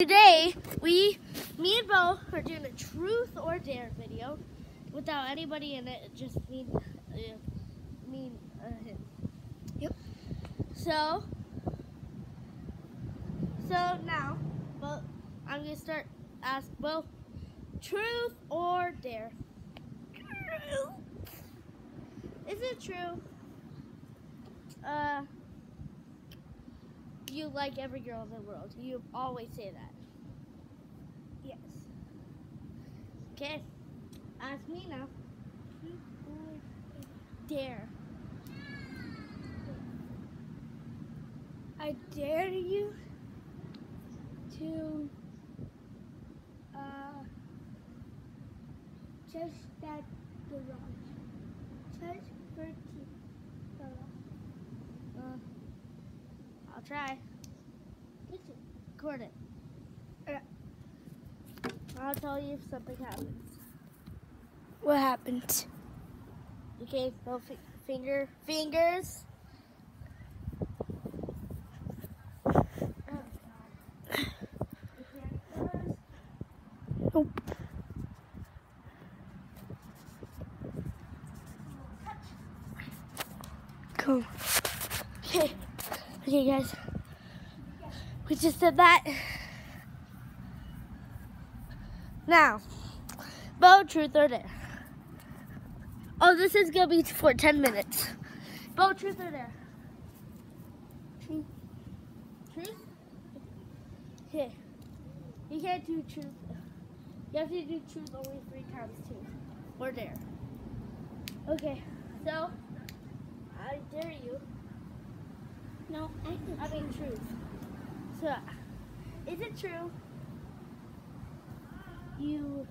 Today, we, me and Bo, are doing a truth or dare video without anybody in it, just me, uh, me, uh, him. Yep. So, so now, Bo, I'm gonna start ask Bo, truth or dare? Truth. Is it true? Uh, you like every girl in the world. You always say that. Yes. Okay. Ask me now. Dare. I dare you to uh, just that garage. Just for the garage. Uh, I'll try. Record it. I'll tell you if something happens. What happened? Okay, no fi- finger, fingers. Okay, guys. We just did that. Now, Bo, truth or dare? Oh, this is gonna be for 10 minutes. Bo, truth or dare? Truth. Truth? Okay. You can't do truth. You have to do truth only three times too. Or dare. Okay, so I dare you. No, I think I mean truth. So, is it true? You,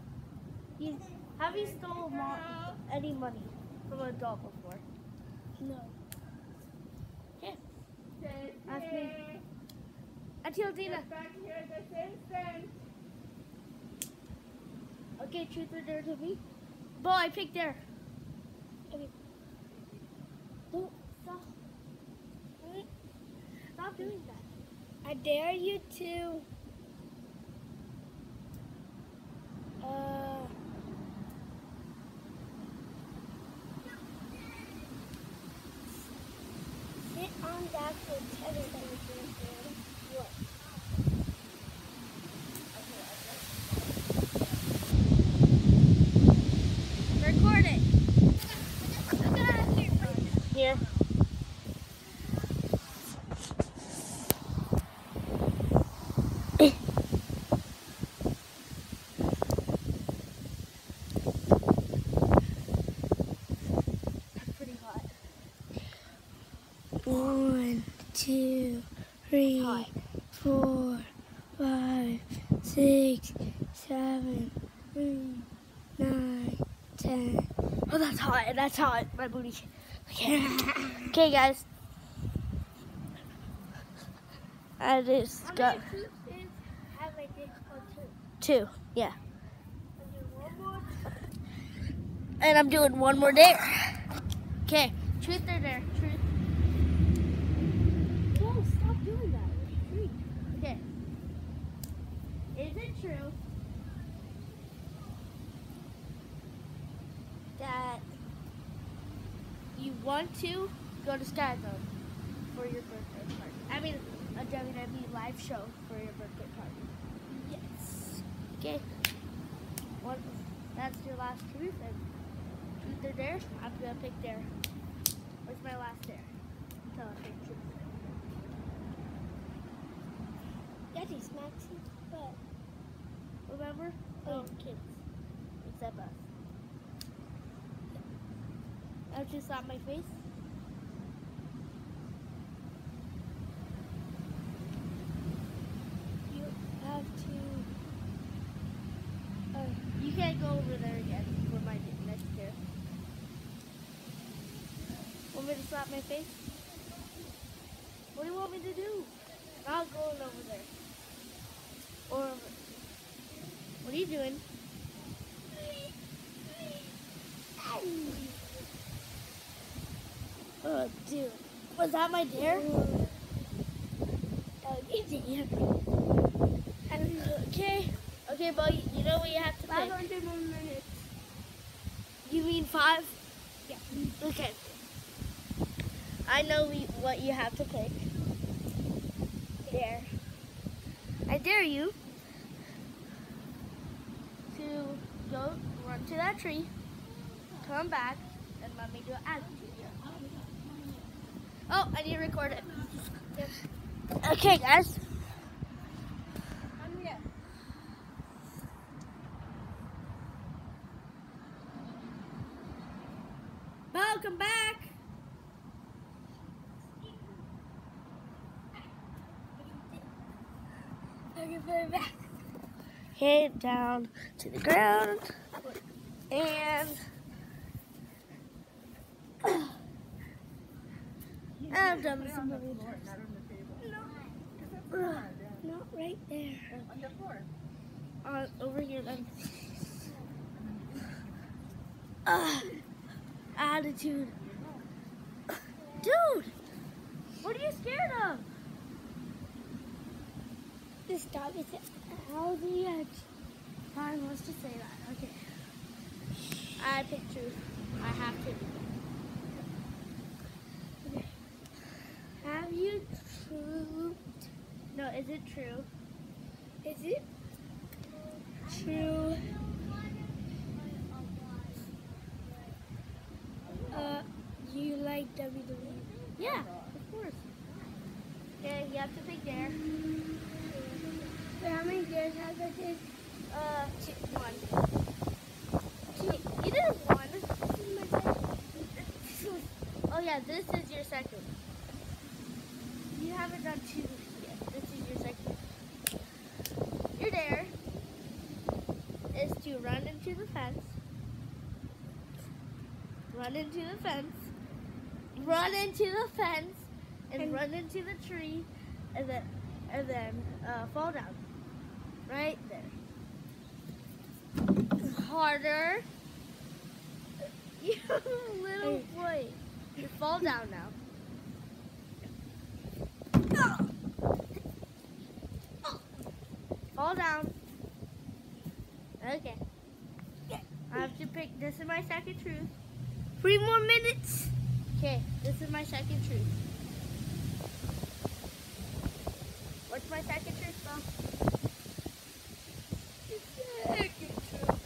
you have you stole any money from an adult before? no. Okay. Ask me. Until Dina. Okay, truth or dare to me? Bo, I dare. Okay. Don't stop. Stop doing that. I dare you to uh sit on that for ten minutes. What? Record it. Here. That's pretty hot. One, two, three, Hot. four, five, six, seven, eight, nine, ten. Oh, that's hot. That's hot. My booty. Okay. okay, guys. I just got many fruits have I two. Yeah. And then one more. And I'm doing one more dare. Okay. Truth or dare? Truth. No, stop doing that. Okay. Is it true that you want to go to Sky Zone for your birthday party? I mean, a WWE live show for your birthday party. Yes. Okay. One. That's your last truth. And truth or dare? I'm gonna pick dare. What's my last dare? Tell I pick truth. Daddy smacks his butt. Remember? Oh, kids. Except us. I just slap my face. You have to. Uh, You can't go over there again for my next dare. Want me to slap my face? What do you want me to do? Not going over there. Or what are you doing? Oh, dude. Was that my dare? Okay. you did. I don't know. Okay, but you know what you have to pick. 500 more minutes. You mean five? Yeah. Okay. I know we, what you have to pick. Dare. I dare you to go run to that tree, come back, and let me do attitude. Oh, I need to record it. Okay, guys. Welcome back. Okay, put it back. Head down to the ground and Done with some movie. Not right there. Uh, over here then. Uh, attitude. Dude! What are you scared of? This dog is out the edge. Fine, let's just say that. Okay. I picked truth. I have to. Have you true? No, is it true? Is it true? Uh, you like? WWE? Yeah, of course. Okay, you have to pick there. How many years has I did? Uh, two, one. Two. You did one. Oh yeah, this is your second. Haven't done two yet. This is your second. Your dare is to run into the fence. Run into the fence. Run into the fence and, And- run into the tree and then and then uh, fall down. Right there. Harder. You little boy. You fall down now. Fall down. Okay. I have to pick. This is my second truth. Three more minutes. Okay, this is my second truth. What's my second truth, Mom? Second truth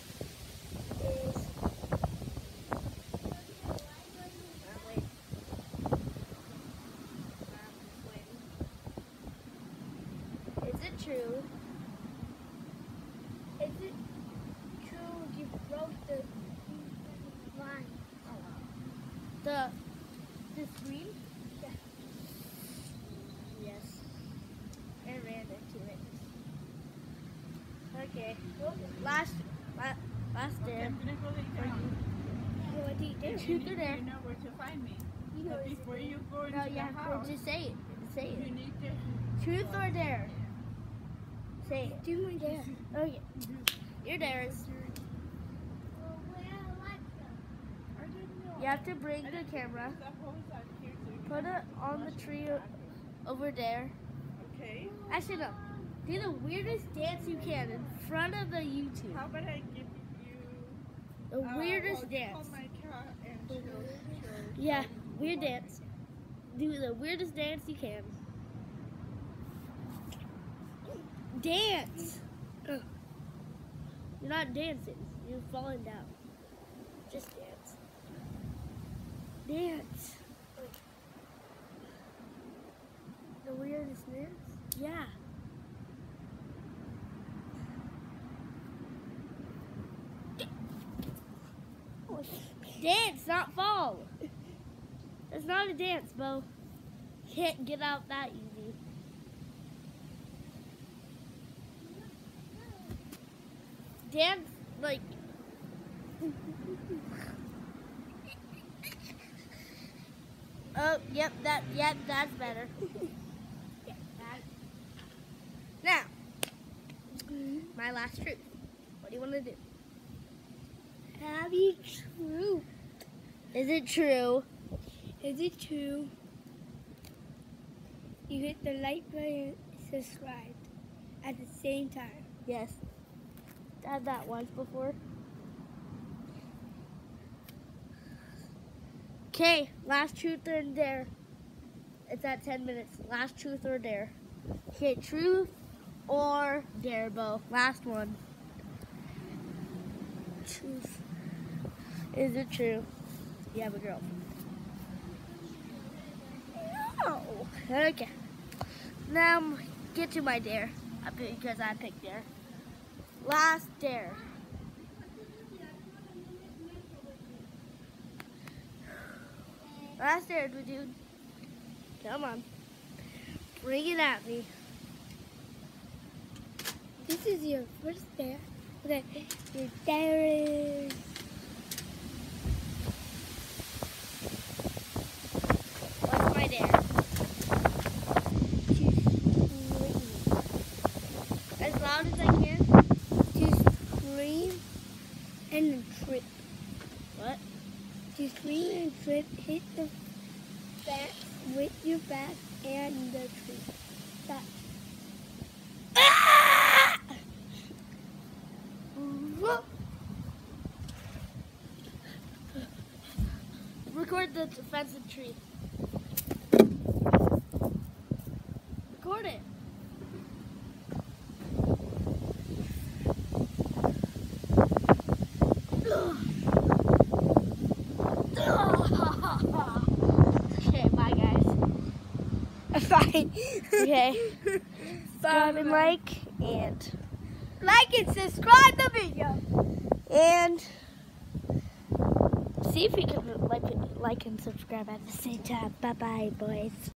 is it true? is it true you broke the line? The the screen? Yeah. Yes. I ran into it. Okay. Last la, last dare. What do you do? Truth or dare? You know where to find me. You know But before you go into No, the you have house, to just say it. Say you it. need to. Truth or dare? Say it. do my dare. Okay. Your dare is I didn't know. You have to bring the camera, put the hose out here so you put can it on the tree over there. Okay. Actually, no. Do the weirdest dance you can in front of the YouTube. How about I give you. The uh, weirdest I'll dance. Call my cat and she'll, she'll Yeah, weird dance. Do the weirdest dance you can. Dance. You're not dancing. You're falling down. Just dance. Dance. The weirdest dance? Yeah. Dance, not fall. It's not a dance, Bo. Can't get out that easy. Dance, like. Oh, yep, that, yep, that's better. Now, my last truth. What do you want to do? Have you true? Is it true? Is it true? You hit the like button, subscribe at the same time. Yes. I've had that once before. Okay, last truth or dare. It's at 10 minutes. Last truth or dare. Okay, truth or dare, Bo. Last one. Truth. Is it true? You have a girlfriend. No. Okay. Now get to my dare because I picked dare. Last dare. Last dare, dude. Come on. Bring it at me. This is your first dare. Okay, your dare is What's my dare? to scream. As loud as I can. To scream and trip. What? To scream and trip, hit the back with your back and the tree. That. Ah! Record the defensive tree. Record it. Okay, bye Okay. Subscribe and like and Like and subscribe the video. and see if we can like like and subscribe at the same time. Bye bye boys.